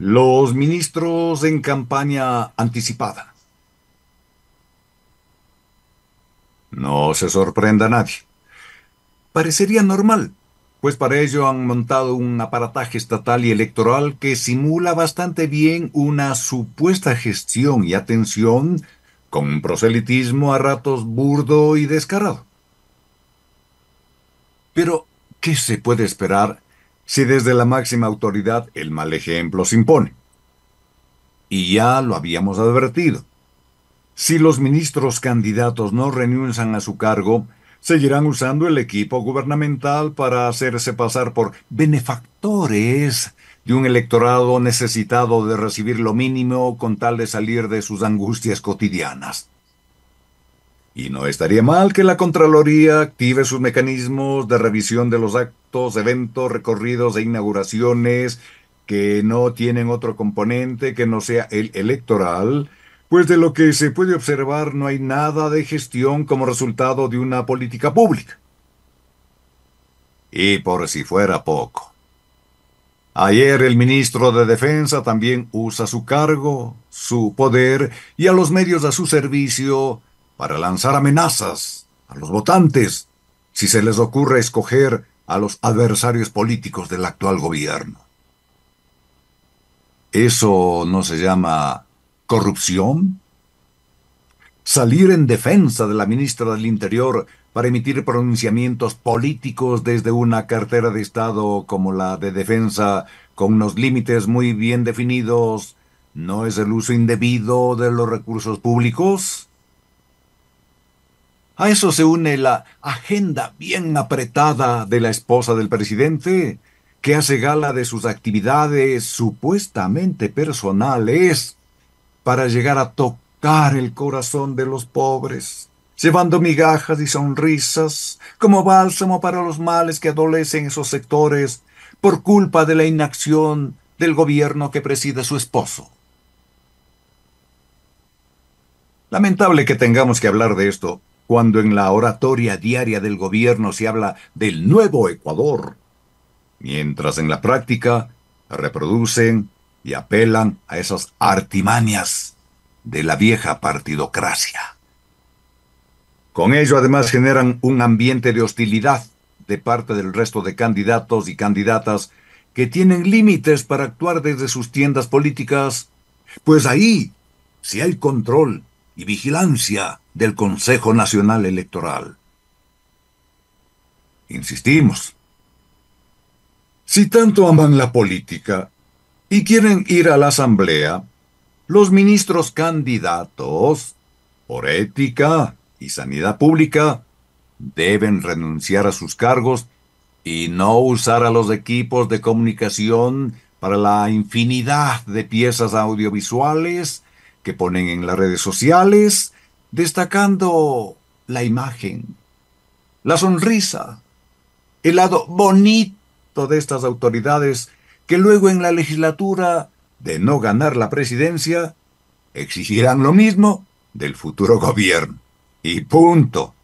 Los ministros en campaña anticipada. No se sorprenda a nadie. Parecería normal, pues para ello han montado un aparataje estatal y electoral que simula bastante bien una supuesta gestión y atención con proselitismo a ratos burdo y descarado. Pero, ¿qué se puede esperar si desde la máxima autoridad el mal ejemplo se impone? Y ya lo habíamos advertido. Si los ministros candidatos no renuncian a su cargo, seguirán usando el equipo gubernamental para hacerse pasar por benefactores de un electorado necesitado de recibir lo mínimo con tal de salir de sus angustias cotidianas. Y no estaría mal que la Contraloría active sus mecanismos de revisión de los actos, eventos, recorridos e inauguraciones que no tienen otro componente que no sea el electoral, pues de lo que se puede observar no hay nada de gestión como resultado de una política pública. Y por si fuera poco. Ayer el ministro de Defensa también usa su cargo, su poder y a los medios a su servicio para lanzar amenazas a los votantes si se les ocurre escoger a los adversarios políticos del actual gobierno. ¿Eso no se llama corrupción? Salir en defensa de la ministra del Interior para emitir pronunciamientos políticos desde una cartera de Estado como la de defensa con unos límites muy bien definidos, ¿no es el uso indebido de los recursos públicos? A eso se une la agenda bien apretada de la esposa del presidente, que hace gala de sus actividades supuestamente personales para llegar a tocar el corazón de los pobres, llevando migajas y sonrisas como bálsamo para los males que adolecen esos sectores por culpa de la inacción del gobierno que preside su esposo. Lamentable que tengamos que hablar de esto cuando en la oratoria diaria del gobierno se habla del nuevo Ecuador, mientras en la práctica reproducen y apelan a esas artimañas de la vieja partidocracia. Con ello además generan un ambiente de hostilidad de parte del resto de candidatos y candidatas que tienen límites para actuar desde sus tiendas políticas, pues ahí, si hay control y vigilancia del Consejo Nacional Electoral. Insistimos. Si tanto aman la política y quieren ir a la Asamblea, los ministros candidatos, por ética y sanidad pública, deben renunciar a sus cargos y no usar a los equipos de comunicación para la infinidad de piezas audiovisuales que ponen en las redes sociales, destacando la imagen, la sonrisa, el lado bonito de estas autoridades que luego en la legislatura, de no ganar la presidencia, exigirán lo mismo del futuro gobierno. Y punto.